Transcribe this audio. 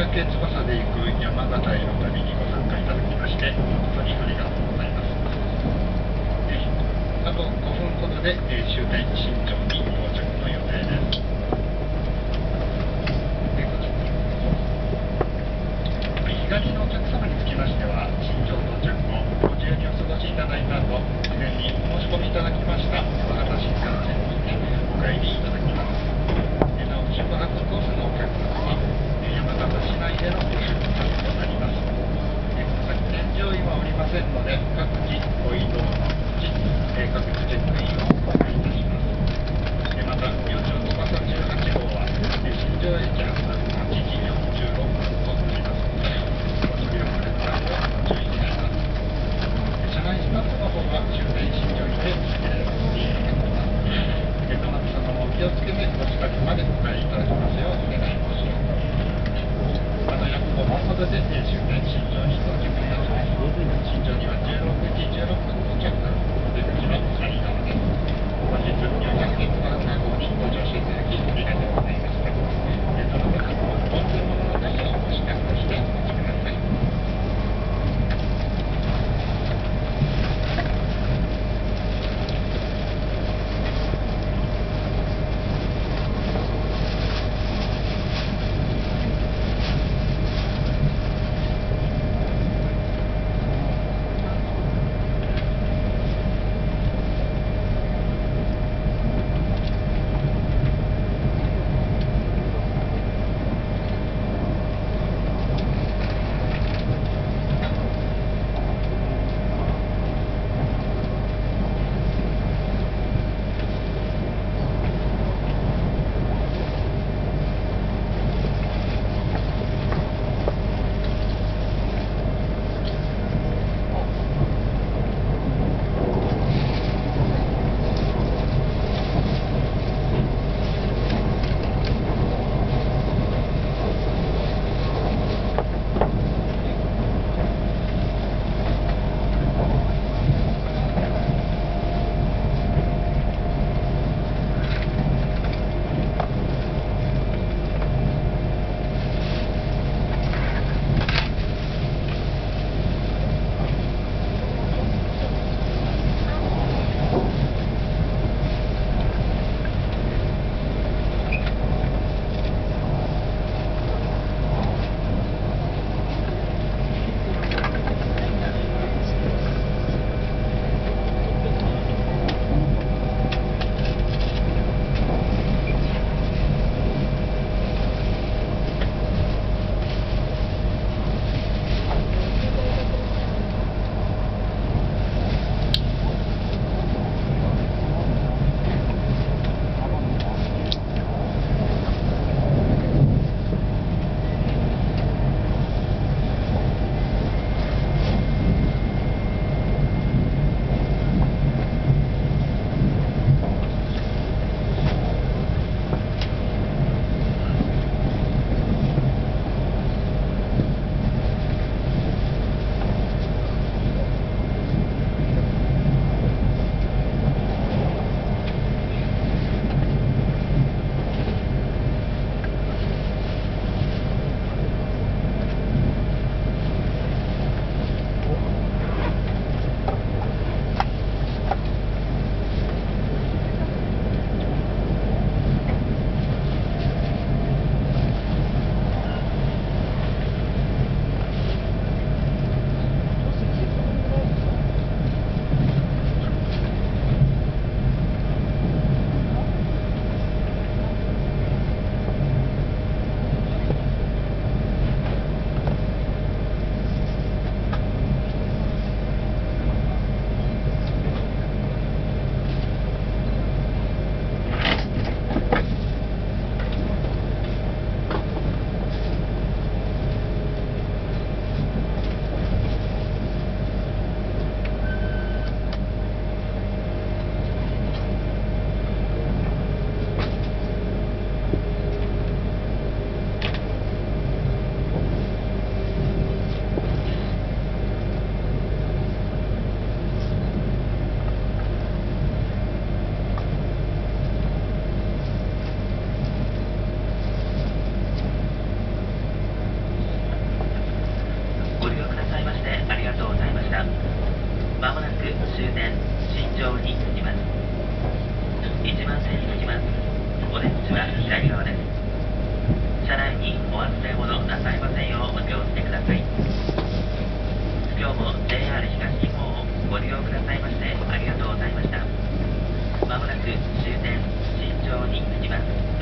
は400系翼で行く山形への旅にご参加いただきまして誠にありがとうございます。えあと5分ほどで、えー終点新庄に到着の予定です。えーこちら左のお客様につきましては、新庄到着後、ご自由にお過ごしいただいた後、事前にお申し込みいただきました山形新幹線にてお帰りいただきます。えーなお、宿泊コースのお客様は、えー山形市内でのご宿泊となります。先添乗員はおりませんので、各自ご移動車内にお忘れ物なさいませんようお気を付けください。今日も JR 東日本をご利用くださいましてありがとうございました。まもなく終点慎重に着きます。